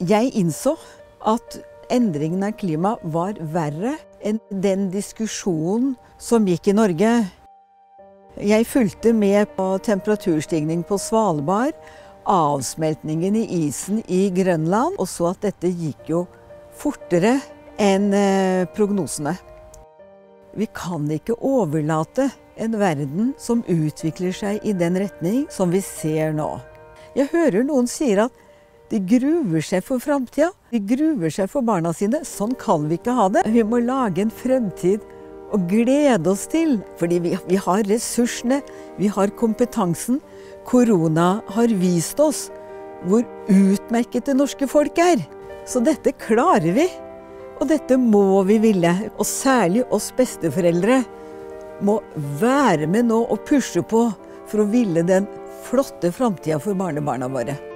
Jeg innså at endringen av klima var verre enn den diskusjonen som gikk i Norge. Jeg fulgte med på temperaturstigning på Svalbard, avsmeltningen i isen i Grønland, og så at dette gikk jo fortere enn eh, prognosene. Vi kan ikke overlate en verden som utvikler seg i den retning som vi ser nå. Jeg hører noen sier at de gruer seg for framtida. De gruer seg for barna sine. Sånn kan vi ikke ha det. Vi må lage en fremtid å glede oss til. Fordi vi, vi har ressursene, vi har kompetansen. Korona har vist oss hvor utmerket det norske folk er. Så dette klarer vi. Og dette må vi ville. Og særlig oss besteforeldre må være med nå og pushe på for å ville den flotte framtida for barnebarna våre.